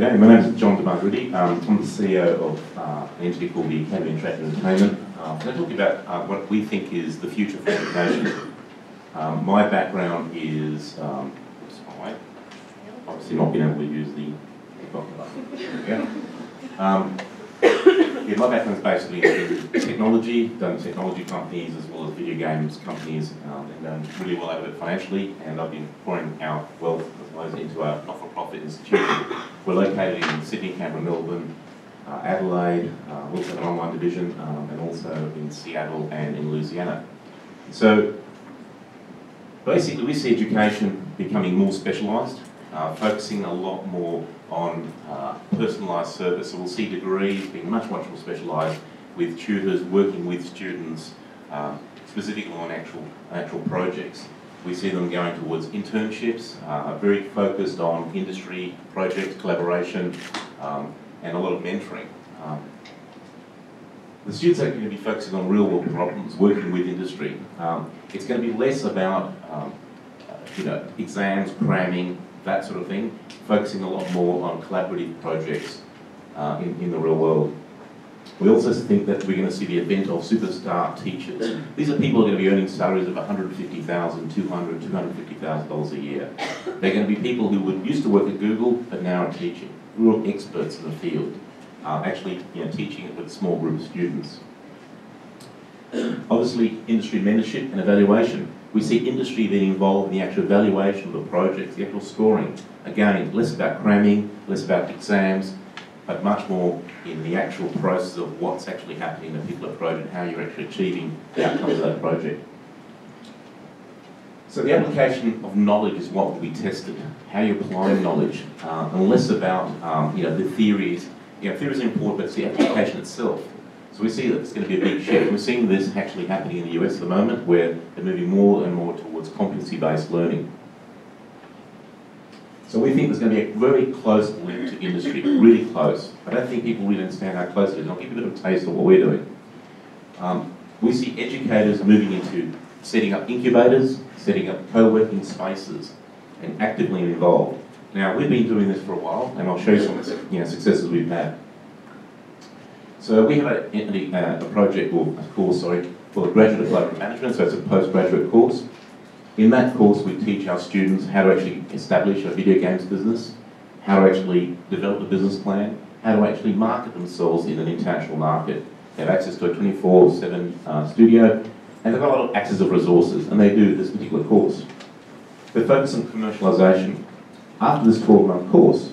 G'day, my name is John De Margheriti. Um, I'm the CEO of uh, an entity called the Academy of Interactive Entertainment. Uh, I'm going to talk about uh, what we think is the future for education. Um, my background is, um, obviously not being able to use the, yeah. Um, yeah, my background is basically in technology, done technology companies as well as video games companies, um, and done really well out of it financially, and I've been pouring our wealth well as into a not-for-profit institution. We're located in Sydney, Canberra, Melbourne, uh, Adelaide, uh, we also have an online division, um, and also in Seattle and in Louisiana. So basically we see education becoming more specialised, uh, focusing a lot more on uh, personalised service. So we'll see degrees being much, much more specialised with tutors working with students um, specifically on actual, actual projects. We see them going towards internships, uh, very focused on industry projects, collaboration, um, and a lot of mentoring. Um, the students are going to be focusing on real world problems, working with industry. Um, it's going to be less about um, you know, exams, cramming, that sort of thing, focusing a lot more on collaborative projects uh, in, in the real world. We also think that we're going to see the advent of superstar teachers. These are people who are going to be earning salaries of $150,000, $200,000, $250,000 a year. They're going to be people who would used to work at Google, but now are teaching, real experts in the field, uh, actually you know, teaching it with small group of students. Obviously, industry mentorship and evaluation. We see industry being involved in the actual evaluation of the projects, the actual scoring. Again, less about cramming, less about exams, but much more in the actual process of what's actually happening in a particular project, how you're actually achieving the outcomes of that project. So the application of knowledge is what will be tested, how you apply knowledge, uh, and less about um, you know the theories. You know, theories are important, but it's the application itself. So we see that it's going to be a big shift. We're seeing this actually happening in the US at the moment, where they're moving more and more towards competency-based learning. So we think there's going to be a very close link to industry, really close. I don't think people really understand how close it is. I'll give you a bit of a taste of what we're doing. Um, we see educators moving into setting up incubators, setting up co-working spaces, and actively involved. Now, we've been doing this for a while, and I'll show you some of the you know, successes we've had. So we have a, a, a project, or a course, sorry, called Graduate Diploma Management, so it's a postgraduate course. In that course, we teach our students how to actually establish a video games business, how to actually develop a business plan, how to actually market themselves in an international market. They have access to a 24-7 uh, studio, and they've got a lot of access of resources, and they do this particular course. They focus on commercialisation. After this 12-month course,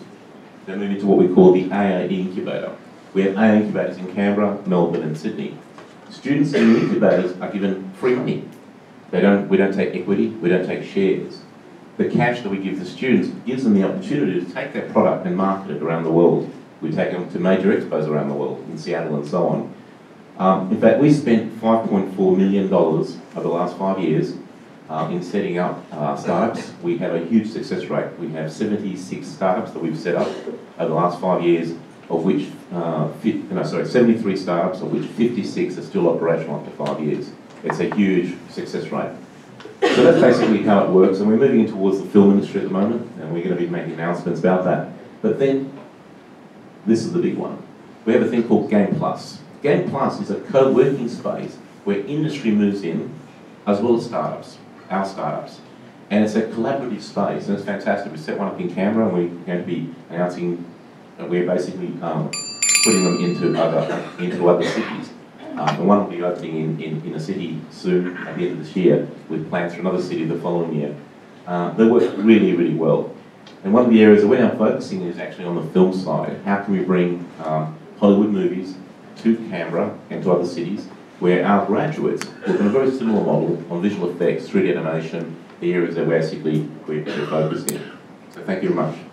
they move into what we call the AIE incubator. We have AIE incubators in Canberra, Melbourne, and Sydney. Students in the incubators are given free money they don't, we don't take equity, we don't take shares. The cash that we give the students gives them the opportunity to take their product and market it around the world. We take them to major expos around the world, in Seattle and so on. Um, in fact, we spent $5.4 million over the last five years uh, in setting up uh, startups. We have a huge success rate. We have 76 startups that we've set up over the last five years, of which, uh, no, sorry, 73 startups, of which 56 are still operational after five years. It's a huge success rate. So that's basically how it works, and we're moving in towards the film industry at the moment, and we're going to be making announcements about that. But then, this is the big one. We have a thing called Game Plus. Game Plus is a co-working space where industry moves in, as well as startups, our startups. And it's a collaborative space, and it's fantastic. We set one up in Canberra, and we're going to be announcing, that we're basically um, putting them into other, into other cities. Um, the one will be opening in, in, in a city soon at the end of this year with plans for another city the following year. Uh, they work really, really well. And one of the areas that we're now focusing is actually on the film side. How can we bring um, Hollywood movies to Canberra and to other cities where our graduates work on a very similar model on visual effects, 3D animation, the areas that basically we're, we're focusing. So thank you very much.